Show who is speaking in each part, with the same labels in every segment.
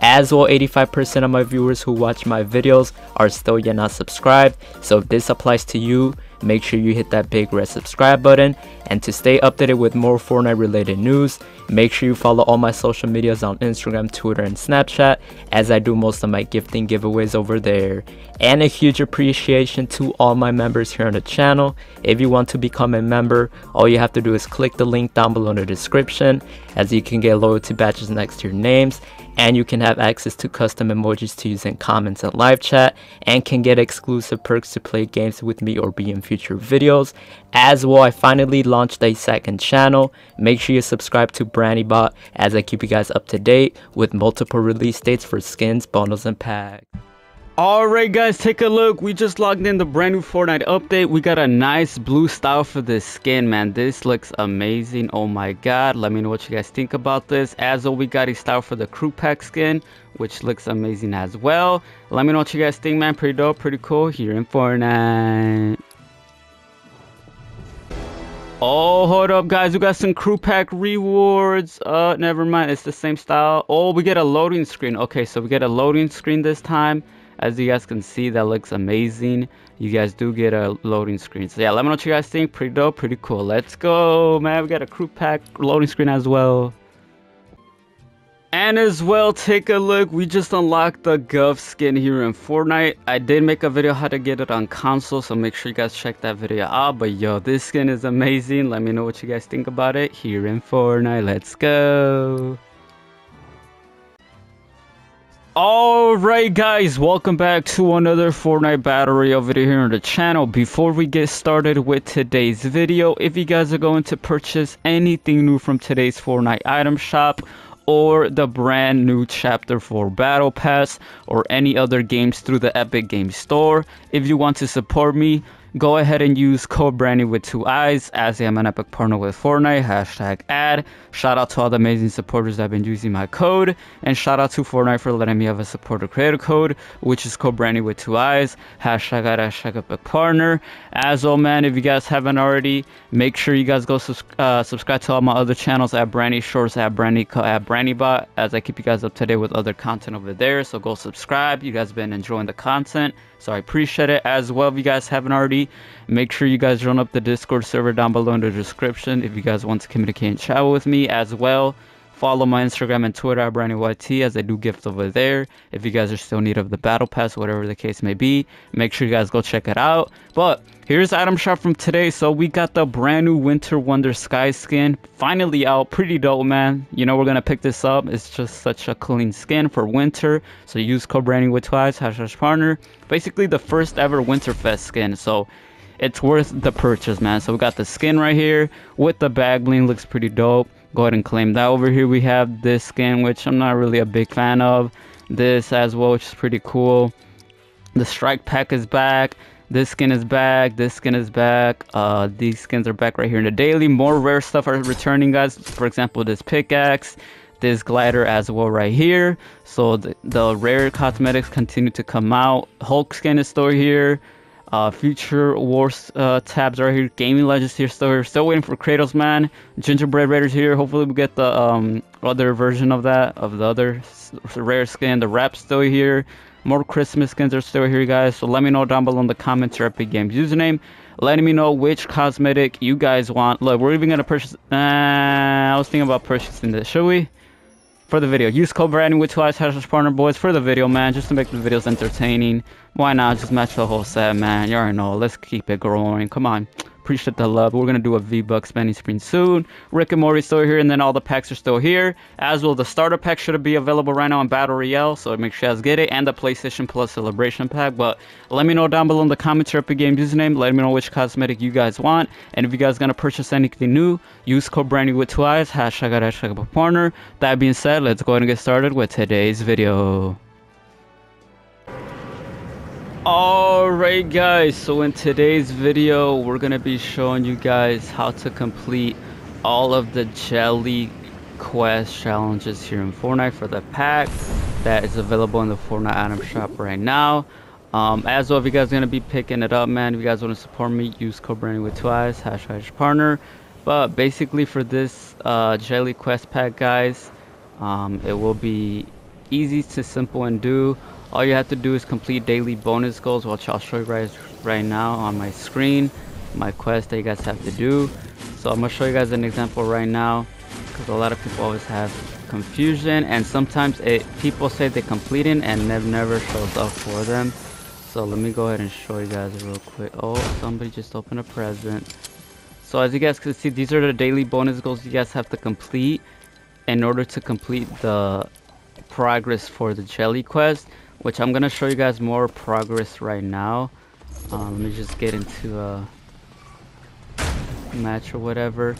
Speaker 1: As well, 85% of my viewers who watch my videos are still yet not subscribed. So if this applies to you, make sure you hit that big red subscribe button. And to stay updated with more Fortnite related news, make sure you follow all my social medias on Instagram, Twitter, and Snapchat as I do most of my gifting giveaways over there. And a huge appreciation to all my members here on the channel. If you want to become a member, all you have to do is click the link down below in the description as you can get loyalty badges next to your names and you can have access to custom emojis to use in comments and live chat and can get exclusive perks to play games with me or be in future videos. As well i finally launched a second channel. Make sure you subscribe to BraniBot as i keep you guys up to date with multiple release dates for skins bundles and packs
Speaker 2: Alright guys, take a look. We just logged in the brand new Fortnite update. We got a nice blue style for this skin, man. This looks amazing. Oh my god. Let me know what you guys think about this. As well, we got a style for the crew pack skin, which looks amazing as well. Let me know what you guys think, man. Pretty dope, pretty cool here in Fortnite. Oh, hold up, guys. We got some crew pack rewards. Uh, never mind. It's the same style. Oh, we get a loading screen. Okay, so we get a loading screen this time. As you guys can see, that looks amazing. You guys do get a loading screen. So yeah, let me know what you guys think. Pretty dope, pretty cool. Let's go, man. We got a crew pack loading screen as well. And as well, take a look. We just unlocked the Gov skin here in Fortnite. I did make a video how to get it on console, so make sure you guys check that video out. But yo, this skin is amazing. Let me know what you guys think about it here in Fortnite. Let's go. Alright guys, welcome back to another Fortnite Battle Royale video here on the channel. Before we get started with today's video, if you guys are going to purchase anything new from today's Fortnite item shop, or the brand new chapter for Battle Pass or any other games through the Epic Games Store. If you want to support me, go ahead and use code Brani with two eyes as I am an epic partner with Fortnite. Hashtag ad. Shout out to all the amazing supporters that have been using my code. And shout out to Fortnite for letting me have a supporter creator code, which is code Brani with two eyes. Hashtag ad, hashtag epic partner. As well, man, if you guys haven't already, make sure you guys go uh, subscribe to all my other channels at Brani Shorts, at Brani, at BraniBot, as I keep you guys up to date with other content over there. So go subscribe. You guys have been enjoying the content. So I appreciate it as well. If you guys haven't already, make sure you guys run up the Discord server down below in the description if you guys want to communicate and chat with me as well. Follow my Instagram and Twitter at BraniYT as I do gifts over there. If you guys are still in need of the battle pass, whatever the case may be, make sure you guys go check it out. But here's item shop from today. So we got the brand new Winter Wonder Sky skin finally out. Pretty dope, man. You know we're gonna pick this up. It's just such a clean skin for winter. So use code Brani with twice hashtag partner. Basically the first ever Winterfest skin. So it's worth the purchase, man. So we got the skin right here with the bag bling. Looks pretty dope go ahead and claim that. Over here we have this skin which i'm not really a big fan of. This as well which is pretty cool. The strike pack is back. This skin is back. This skin is back. Uh these skins are back right here in the daily. More rare stuff are returning guys. For example this pickaxe this glider as well right here. So the, the rare cosmetics continue to come out. Hulk skin is still here uh, Future Wars uh, tabs right here. Gaming Legends here. Still here. Still waiting for Kratos Man. Gingerbread Raiders here. Hopefully we get the um, other version of that, of the other rare skin. The wrap still here. More Christmas skins are still here, guys. So let me know down below in the comments your Epic Games username. Letting me know which cosmetic you guys want. Look, we're even gonna purchase. Uh, I was thinking about purchasing this. Should we? For the video. Use code Brandon with twice hashtag partner boys for the video, man, just to make the videos entertaining. Why not just match the whole set, man? You already know. Let's keep it growing. Come on. Appreciate the love. We're gonna do a V-Bucks spending spree soon. Rick and Morty still here, and then all the packs are still here. As well, the starter pack should be available right now on Battle Royale, so make sure you guys get it, and the PlayStation Plus Celebration pack. But let me know down below in the comments your Epic Game username. Let me know which cosmetic you guys want, and if you guys gonna purchase anything new, use code Brani with two eyes. Hashtag hashtag partner. That being said, let's go ahead and get started with today's video. Oh, Alright guys, so in today's video we're gonna be showing you guys how to complete all of the jelly quest challenges here in Fortnite for the pack that is available in the Fortnite item shop right now. Um, as well, if you guys are gonna be picking it up, man, if you guys want to support me, use code Brani with two eyes, hashtag partner. But basically for this uh, jelly quest pack, guys, um, it will be easy to simple and do all you have to do is complete daily bonus goals which I'll show you guys right now on my screen my quest that you guys have to do. So I'm gonna show you guys an example right now because a lot of people always have confusion and sometimes it people say they completed and it never shows up for them. So let me go ahead and show you guys real quick. Oh somebody just opened a present. So as you guys can see these are the daily bonus goals you guys have to complete in order to complete the progress for the jelly quest which I'm gonna show you guys more progress right now. Um, let me just get into a match or whatever.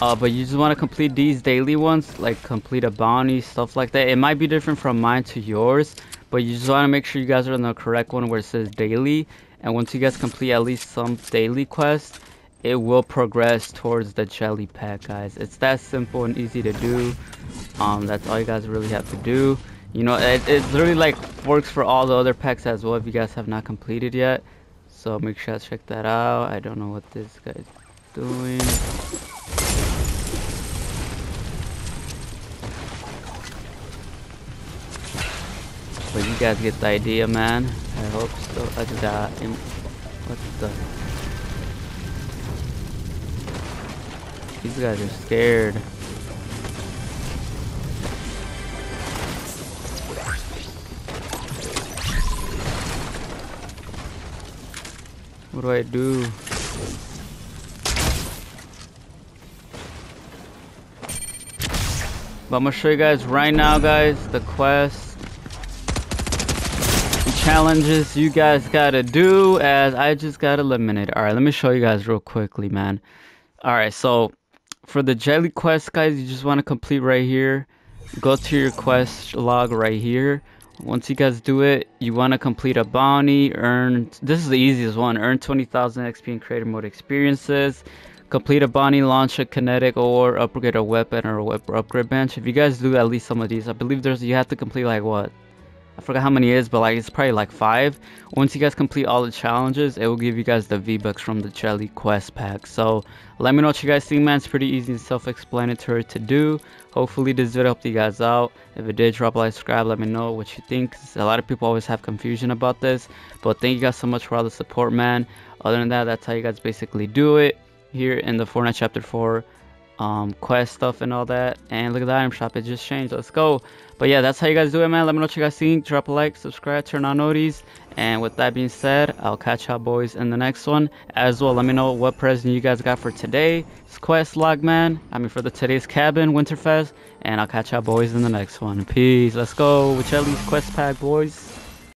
Speaker 2: Uh, but you just want to complete these daily ones, like complete a bounty, stuff like that. It might be different from mine to yours, but you just want to make sure you guys are on the correct one where it says daily. And once you guys complete at least some daily quest, it will progress towards the jelly pack, guys. It's that simple and easy to do. Um, that's all you guys really have to do you know it, it literally like works for all the other packs as well if you guys have not completed yet. So make sure to check that out. I don't know what this guy's doing. But you guys get the idea man. I hope so. I got what the? These guys are scared do I do? But I'm gonna show you guys right now, guys, the quest challenges you guys gotta do as I just got eliminated. Alright, let me show you guys real quickly, man. Alright, so for the jelly quest, guys, you just want to complete right here. Go to your quest log right here once you guys do it, you want to complete a bounty, earn, this is the easiest one, earn 20,000 XP in creator mode experiences, complete a bounty, launch a kinetic or upgrade a weapon or a weapon upgrade bench. If you guys do at least some of these, I believe there's, you have to complete like what, I forgot how many is, but like it's probably like five. Once you guys complete all the challenges, it will give you guys the V-Bucks from the Jelly Quest pack. So let me know what you guys think, man. It's pretty easy and self-explanatory to do. Hopefully this video helped you guys out. If it did, drop a like, subscribe, let me know what you think. A lot of people always have confusion about this. But thank you guys so much for all the support, man. Other than that, that's how you guys basically do it here in the Fortnite Chapter 4 um, quest stuff and all that. And look at the item shop, it just changed. Let's go. But yeah, that's how you guys do it, man. Let me know what you guys think. Drop a like, subscribe, turn on noties. And with that being said, I'll catch y'all boys in the next one. As well, let me know what present you guys got for today. It's quest log, man. I mean, for the today's cabin, Winterfest. And I'll catch y'all boys in the next one. Peace. Let's go with Jelly's quest pack, boys.